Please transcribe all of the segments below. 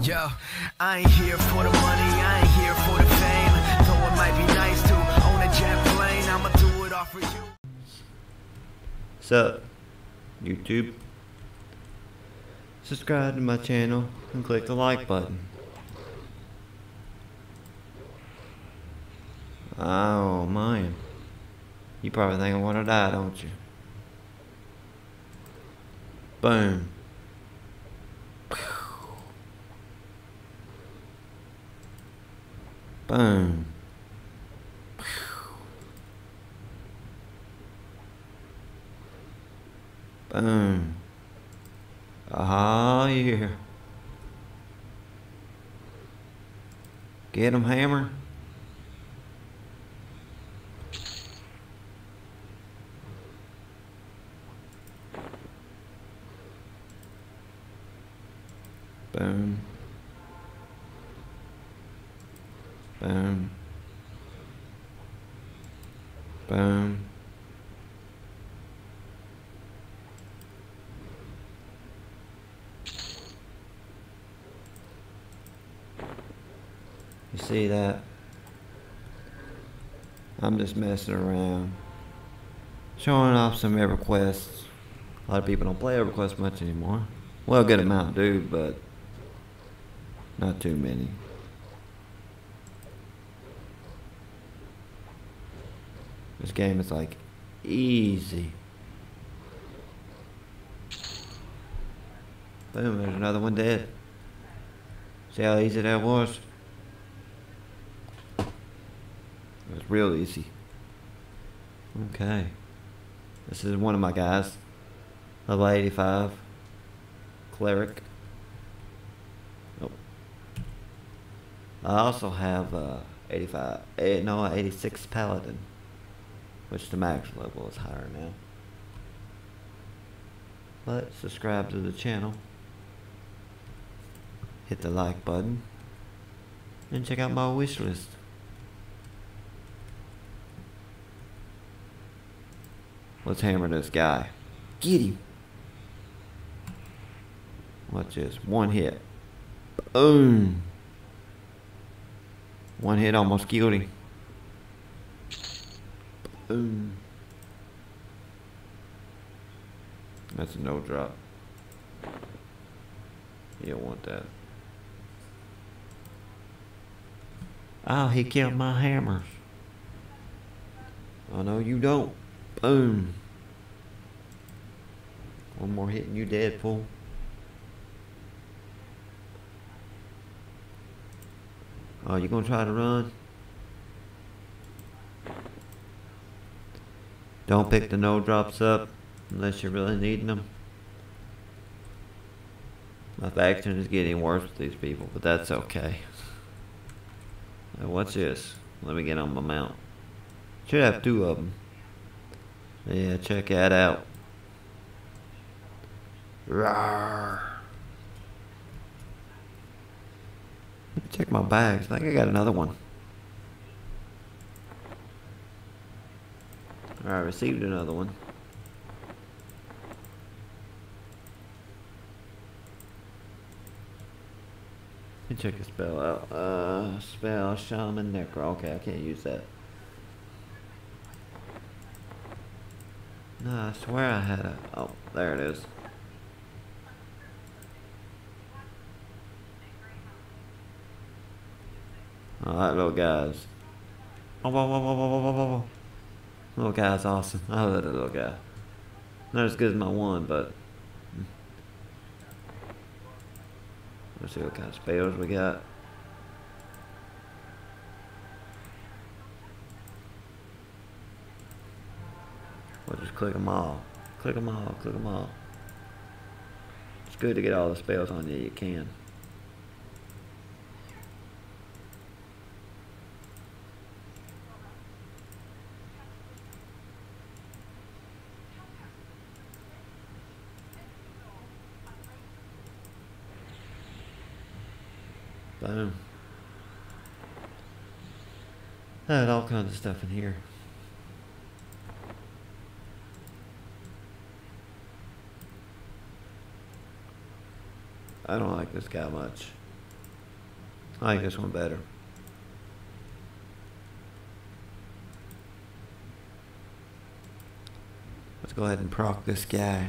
Yo, I ain't here for the money, I ain't here for the fame. Though it might be nice to own a jet plane, I'ma do it all for you. Sup, YouTube? Subscribe to my channel and click the like button. Oh man, you probably think I want to die, don't you? Boom. Boom. Boom. Oh, yeah. Get him, hammer. Boom. Boom. Boom. You see that? I'm just messing around. Showing off some EverQuests. A lot of people don't play EverQuest much anymore. Well, a good amount do, but not too many. This game is like easy. Boom, there's another one dead. See how easy that was? It was real easy. Okay. This is one of my guys. Level 85. Cleric. Nope. I also have uh, 85, eh, no, 86 Paladin. Which the max level is higher now. But subscribe to the channel. Hit the like button. And check out my wish list. Let's hammer this guy. Get him. Watch this. One hit. Boom. One hit almost killed him. Boom. That's a no drop. You don't want that. Oh, he killed my hammers. Oh no, you don't. Boom. One more hit and you dead, fool. Oh, you gonna try to run? Don't pick the no drops up unless you're really needing them. My faction is getting worse with these people, but that's okay. Now, what's this? Let me get on my mount. Should have two of them. Yeah, check that out. Rawr. Check my bags. I think I got another one. I received another one. Let me check the spell out. Uh, spell Shaman Necro. Okay, I can't use that. No, I swear I had a. Oh, there it is. That little guy's. Oh, whoa, whoa, whoa, whoa, whoa, whoa, whoa. Little guy's awesome. I love that little guy. Not as good as my one, but. Let's see what kind of spells we got. We'll just click them all. Click them all, click them all. It's good to get all the spells on you you can. Boom. I had all kinds of stuff in here. I don't like this guy much. I like this one better. Let's go ahead and proc this guy.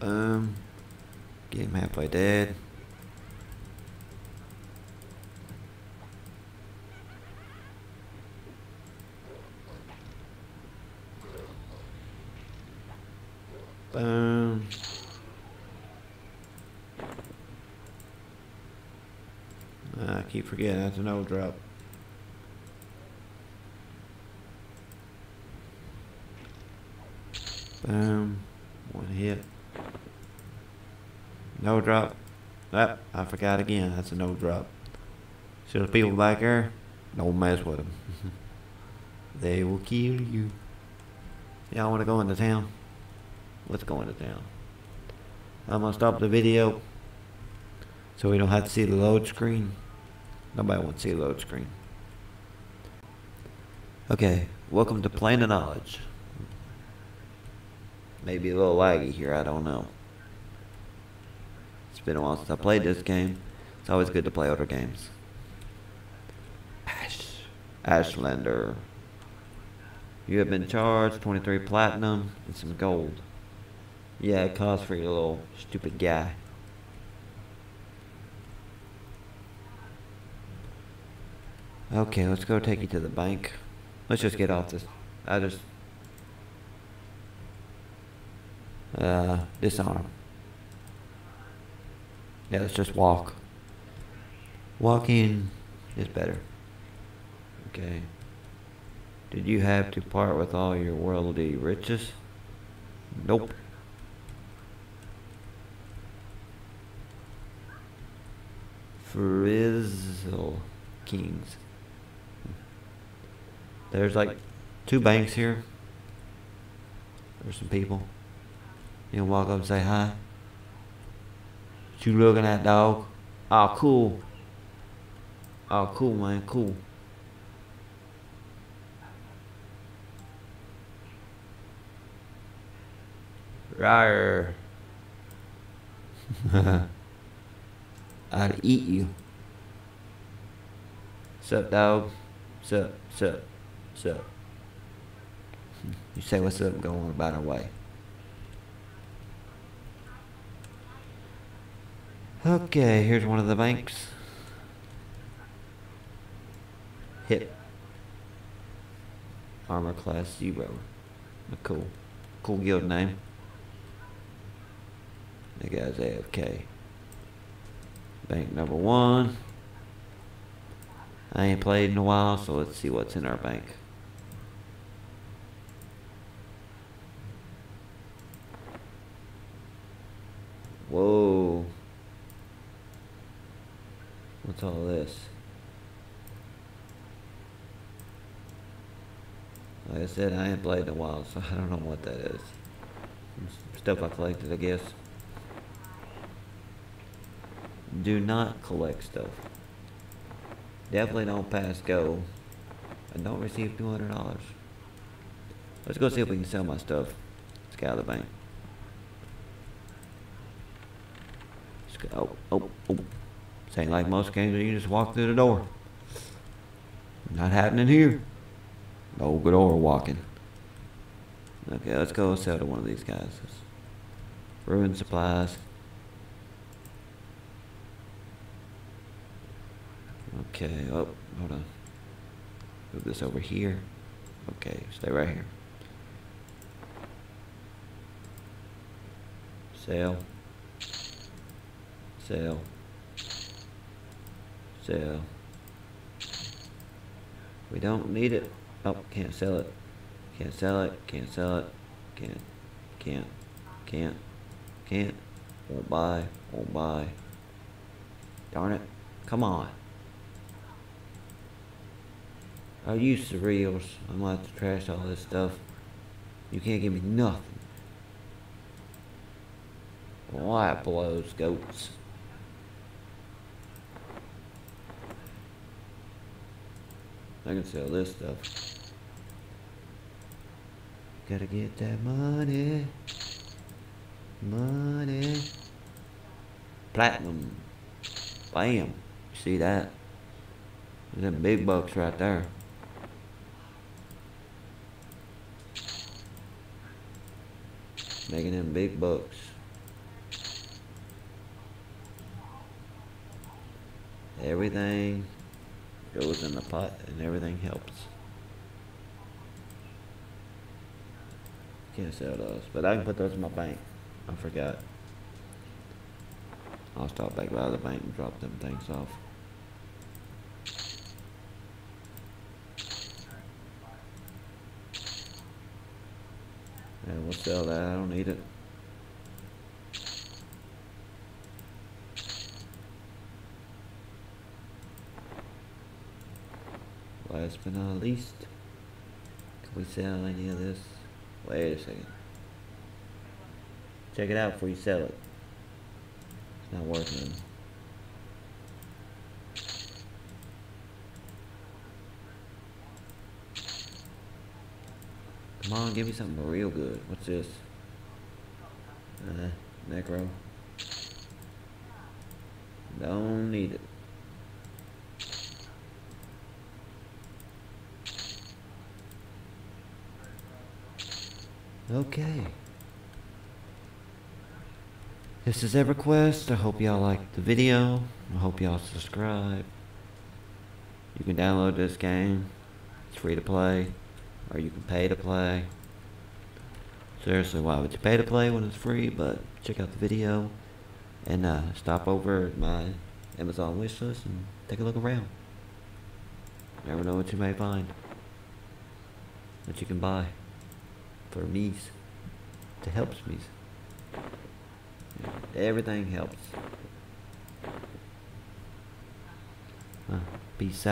Boom. Get him halfway dead. Boom. I keep forgetting that's an old drop. Boom. One hit. No drop. Yep, I forgot again. That's a no drop. See those people back there? Don't mess with them. they will kill you. Y'all want to go into town? Let's go into town. I'm gonna stop the video so we don't have to see the load screen. Nobody wants to see a load screen. Okay, welcome to Plane of Knowledge. Maybe a little laggy here, I don't know. It's been a while since I played this game. It's always good to play older games. Ash. Ashlander. You have been charged 23 platinum and some gold. Yeah, it costs for your little stupid guy. Okay, let's go take you to the bank. Let's just get off this. I just uh disarm. Yeah, let's just walk. Walking is better. Okay. Did you have to part with all your worldly riches? Nope. Frizzle Kings. There's like two banks here. There's some people. You can walk up and say hi. What you looking at, dog? Oh, cool. Oh, cool, man, cool. Rawr. I'd eat you. Sup, dog? Sup, sup, sup. You say what's up and go on about our way. Okay, here's one of the banks. Hit. Armor class zero. A cool. Cool guild name. The guy's AFK. Bank number one. I ain't played in a while, so let's see what's in our bank. Whoa. What's all this? Like I said, I ain't played in a while, so I don't know what that is. Stuff I collected, I guess. Do not collect stuff. Definitely don't pass go. And don't receive $200. Let's go see if we can sell my stuff. Let's get out of the bank. Let's go. Oh, oh, oh. Ain't like most games where you just walk through the door. Not happening here. No good or walking. Okay, let's go sell to one of these guys. Ruin supplies. Okay, oh, hold on. Move this over here. Okay, stay right here. Sell. Sell. Sell. We don't need it. Oh, can't sell it. Can't sell it. Can't sell it. Can't. Can't. Can't. Can't. Won't buy. Won't buy. Darn it. Come on. Are you surreals? I'm gonna have to trash all this stuff. You can't give me nothing. Why blows goats? I can sell this stuff. Gotta get that money. Money. Platinum. Bam. See that? Them big bucks right there. Making them big bucks. Everything goes in the pot and everything helps. Can't sell those, but I can put those in my bank. I forgot. I'll stop back by the bank and drop them things off. And we'll sell that. I don't need it. Last but not least, can we sell any of this? Wait a second. Check it out before you sell it. It's not worth nothing. Come on, give me something real good. What's this? Uh, necro. Don't need it. Okay. This is EverQuest. I hope y'all liked the video. I hope y'all subscribe. You can download this game. It's free to play. Or you can pay to play. Seriously, why would you pay to play when it's free? But check out the video. And uh, stop over at my Amazon wishlist and take a look around. Never know what you may find. That you can buy for me's to helps me. Everything helps. Peace out.